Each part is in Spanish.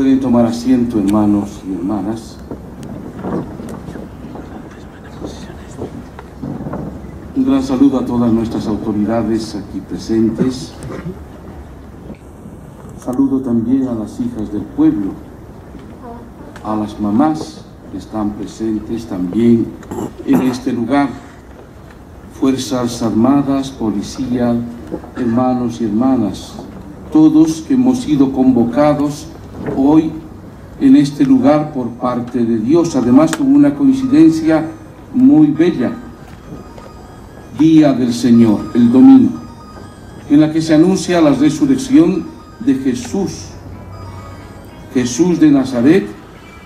Pueden tomar asiento, hermanos y hermanas. Un gran saludo a todas nuestras autoridades aquí presentes. Saludo también a las hijas del pueblo, a las mamás que están presentes también en este lugar. Fuerzas Armadas, policía, hermanos y hermanas, todos que hemos sido convocados hoy en este lugar por parte de Dios, además con una coincidencia muy bella, Día del Señor, el domingo, en la que se anuncia la resurrección de Jesús, Jesús de Nazaret,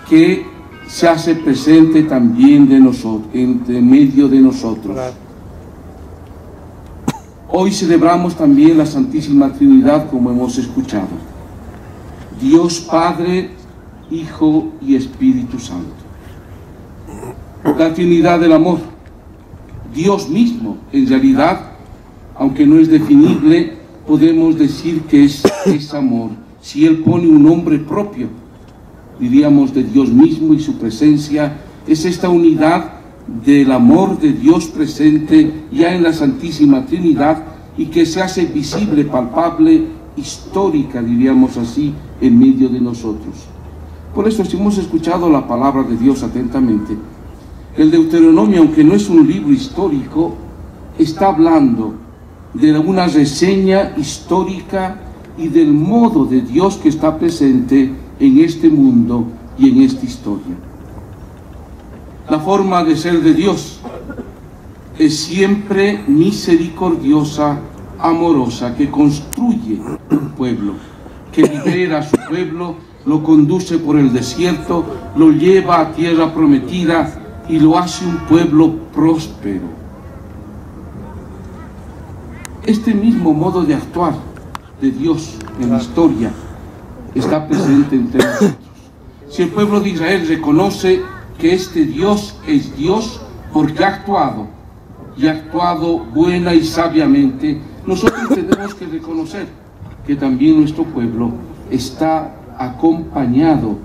que se hace presente también de nosotros, entre medio de nosotros. Hoy celebramos también la Santísima Trinidad, como hemos escuchado. Dios Padre, Hijo y Espíritu Santo. La Trinidad del Amor. Dios mismo, en realidad, aunque no es definible, podemos decir que es, es amor. Si Él pone un nombre propio, diríamos de Dios mismo y su presencia, es esta unidad del amor de Dios presente ya en la Santísima Trinidad y que se hace visible, palpable, histórica, diríamos así, en medio de nosotros. Por eso, si hemos escuchado la palabra de Dios atentamente, el Deuteronomio, aunque no es un libro histórico, está hablando de una reseña histórica y del modo de Dios que está presente en este mundo y en esta historia. La forma de ser de Dios es siempre misericordiosa, amorosa, que construye un pueblo, que libera a su pueblo, lo conduce por el desierto, lo lleva a tierra prometida y lo hace un pueblo próspero. Este mismo modo de actuar de Dios en la historia está presente entre nosotros. Si el pueblo de Israel reconoce que este Dios es Dios porque ha actuado y ha actuado buena y sabiamente, nosotros tenemos que reconocer que también nuestro pueblo está acompañado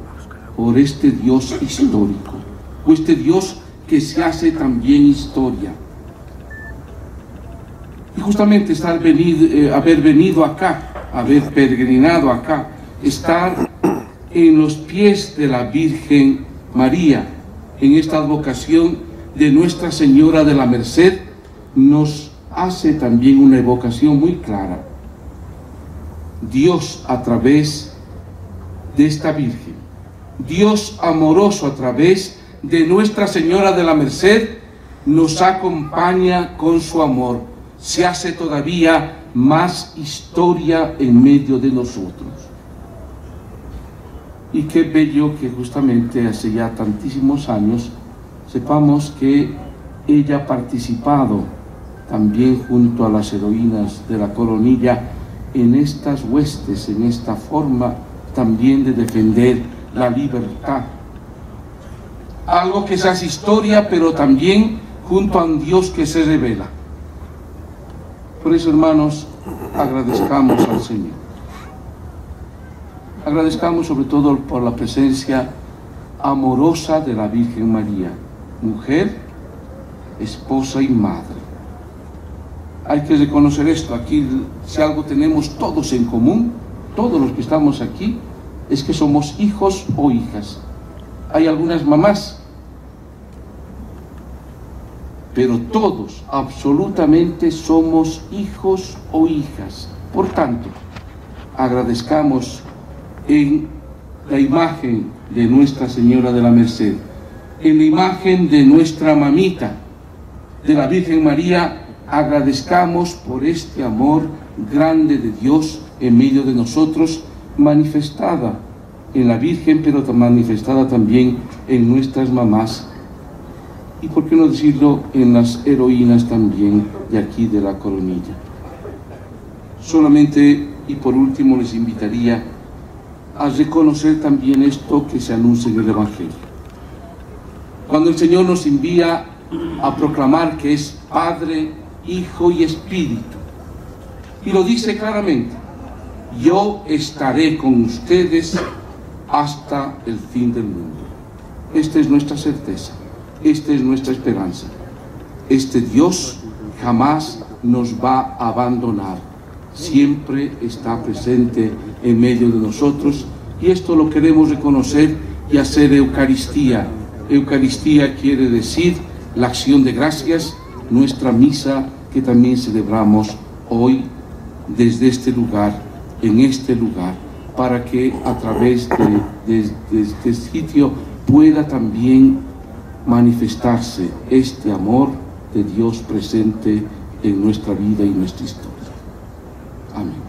por este Dios histórico, o este Dios que se hace también historia. Y justamente estar venido, eh, haber venido acá, haber peregrinado acá, estar en los pies de la Virgen María, en esta advocación de Nuestra Señora de la Merced, nos hace también una evocación muy clara. Dios a través de esta Virgen, Dios amoroso a través de Nuestra Señora de la Merced, nos acompaña con su amor, se hace todavía más historia en medio de nosotros. Y qué bello que justamente hace ya tantísimos años sepamos que ella ha participado también junto a las heroínas de la coronilla en estas huestes, en esta forma también de defender la libertad. Algo que se hace historia, pero también junto a un Dios que se revela. Por eso, hermanos, agradezcamos al Señor. Agradezcamos sobre todo por la presencia amorosa de la Virgen María, mujer, esposa y madre. Hay que reconocer esto. Aquí, si algo tenemos todos en común, todos los que estamos aquí, es que somos hijos o hijas. Hay algunas mamás, pero todos, absolutamente, somos hijos o hijas. Por tanto, agradezcamos en la imagen de Nuestra Señora de la Merced, en la imagen de nuestra mamita, de la Virgen María, agradezcamos por este amor grande de Dios en medio de nosotros, manifestada en la Virgen, pero manifestada también en nuestras mamás, y por qué no decirlo, en las heroínas también de aquí de la coronilla. Solamente, y por último, les invitaría a reconocer también esto que se anuncia en el Evangelio. Cuando el Señor nos envía a proclamar que es Padre, Hijo y Espíritu, y lo dice claramente, yo estaré con ustedes hasta el fin del mundo. Esta es nuestra certeza, esta es nuestra esperanza. Este Dios jamás nos va a abandonar, siempre está presente en medio de nosotros y esto lo queremos reconocer y hacer Eucaristía. Eucaristía quiere decir la acción de gracias, nuestra misa que también celebramos hoy desde este lugar, en este lugar, para que a través de, este sitio pueda también manifestarse este amor de Dios presente en nuestra vida y nuestra historia. Amén.